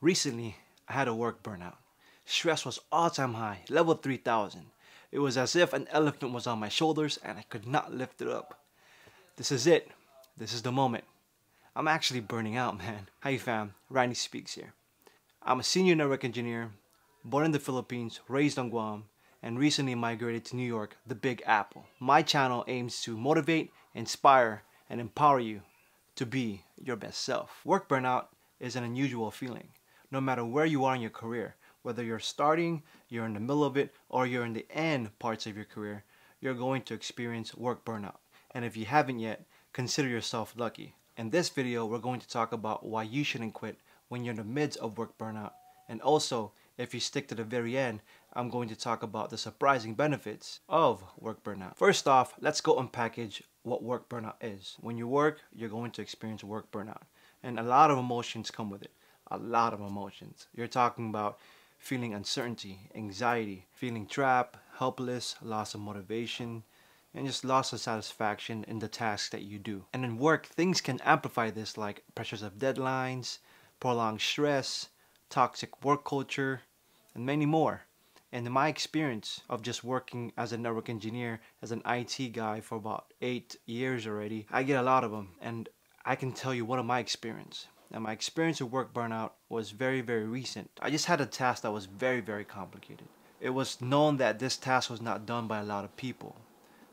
Recently, I had a work burnout. Stress was all time high, level 3000. It was as if an elephant was on my shoulders and I could not lift it up. This is it. This is the moment. I'm actually burning out, man. Hi fam, Randy Speakz here. I'm a senior network engineer, born in the Philippines, raised on Guam, and recently migrated to New York, the Big Apple. My channel aims to motivate, inspire, and empower you to be your best self. Work burnout is an unusual feeling no matter where you are in your career, whether you're starting, you're in the middle of it, or you're in the end parts of your career, you're going to experience work burnout. And if you haven't yet, consider yourself lucky. In this video, we're going to talk about why you shouldn't quit when you're in the midst of work burnout. And also, if you stick to the very end, I'm going to talk about the surprising benefits of work burnout. First off, let's go unpackage what work burnout is. When you work, you're going to experience work burnout. And a lot of emotions come with it a lot of emotions. You're talking about feeling uncertainty, anxiety, feeling trapped, helpless, loss of motivation, and just loss of satisfaction in the tasks that you do. And in work, things can amplify this like pressures of deadlines, prolonged stress, toxic work culture, and many more. And in my experience of just working as a network engineer, as an IT guy for about eight years already, I get a lot of them. And I can tell you one of my experience and my experience with work burnout was very, very recent. I just had a task that was very, very complicated. It was known that this task was not done by a lot of people.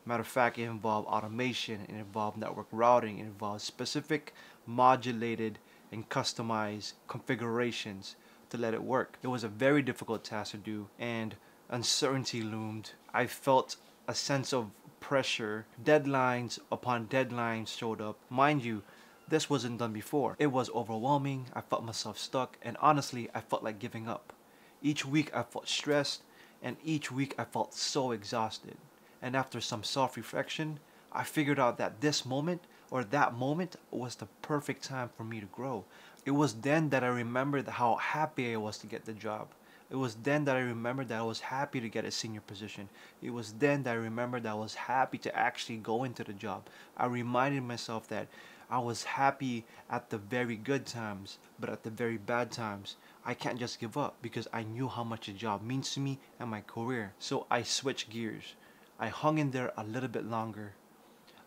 Matter of fact, it involved automation, it involved network routing, it involved specific modulated and customized configurations to let it work. It was a very difficult task to do and uncertainty loomed. I felt a sense of pressure. Deadlines upon deadlines showed up. Mind you, this wasn't done before. It was overwhelming, I felt myself stuck, and honestly, I felt like giving up. Each week I felt stressed, and each week I felt so exhausted. And after some self-reflection, I figured out that this moment or that moment was the perfect time for me to grow. It was then that I remembered how happy I was to get the job. It was then that I remembered that I was happy to get a senior position. It was then that I remembered that I was happy to actually go into the job. I reminded myself that I was happy at the very good times, but at the very bad times, I can't just give up because I knew how much a job means to me and my career. So I switched gears. I hung in there a little bit longer.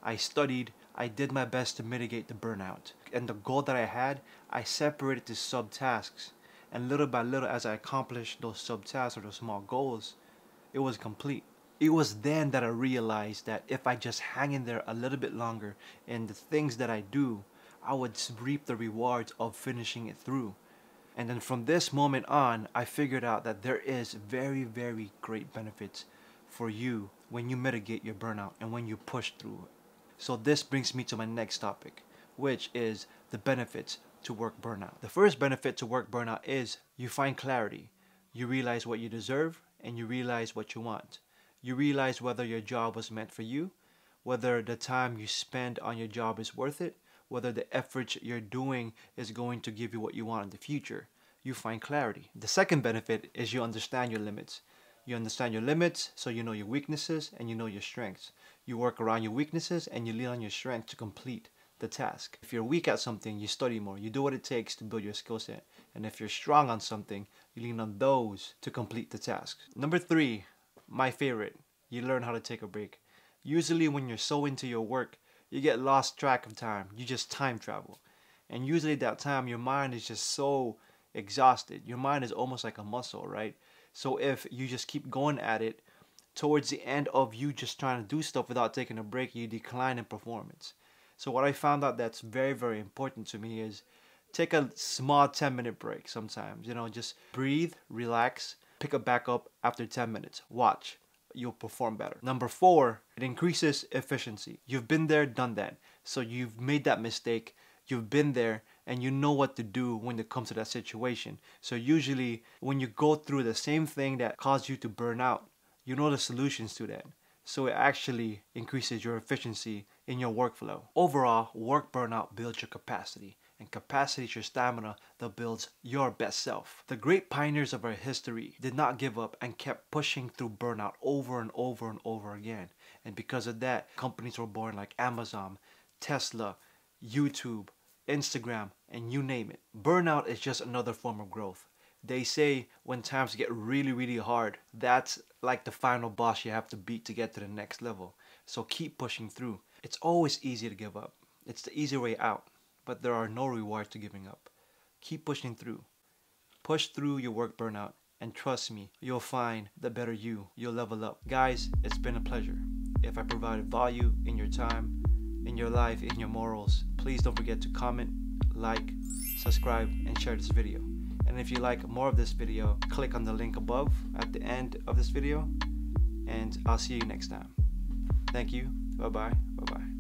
I studied. I did my best to mitigate the burnout. And the goal that I had, I separated to sub-tasks. And little by little, as I accomplished those sub-tasks or those small goals, it was complete it was then that I realized that if I just hang in there a little bit longer and the things that I do, I would reap the rewards of finishing it through. And then from this moment on, I figured out that there is very, very great benefits for you when you mitigate your burnout and when you push through. So this brings me to my next topic, which is the benefits to work burnout. The first benefit to work burnout is you find clarity. You realize what you deserve and you realize what you want. You realize whether your job was meant for you, whether the time you spend on your job is worth it, whether the effort you're doing is going to give you what you want in the future. You find clarity. The second benefit is you understand your limits. You understand your limits, so you know your weaknesses and you know your strengths. You work around your weaknesses and you lean on your strength to complete the task. If you're weak at something, you study more. You do what it takes to build your skill set. And if you're strong on something, you lean on those to complete the task. Number three, my favorite, you learn how to take a break. Usually when you're so into your work, you get lost track of time. You just time travel. And usually that time your mind is just so exhausted. Your mind is almost like a muscle, right? So if you just keep going at it, towards the end of you just trying to do stuff without taking a break, you decline in performance. So what I found out that's very, very important to me is take a small 10 minute break sometimes. You know, just breathe, relax, pick it back up after 10 minutes. Watch. You'll perform better. Number four, it increases efficiency. You've been there, done that. So you've made that mistake. You've been there and you know what to do when it comes to that situation. So usually when you go through the same thing that caused you to burn out, you know the solutions to that. So it actually increases your efficiency in your workflow. Overall, work burnout builds your capacity and capacity your stamina that builds your best self. The great pioneers of our history did not give up and kept pushing through burnout over and over and over again. And because of that, companies were born like Amazon, Tesla, YouTube, Instagram, and you name it. Burnout is just another form of growth. They say when times get really, really hard, that's like the final boss you have to beat to get to the next level. So keep pushing through. It's always easy to give up. It's the easy way out, but there are no rewards to giving up. Keep pushing through. Push through your work burnout, and trust me, you'll find the better you. You'll level up. Guys, it's been a pleasure. If I provided value in your time, in your life, in your morals, please don't forget to comment, like, subscribe, and share this video. And if you like more of this video, click on the link above at the end of this video, and I'll see you next time. Thank you. Bye bye. Bye bye.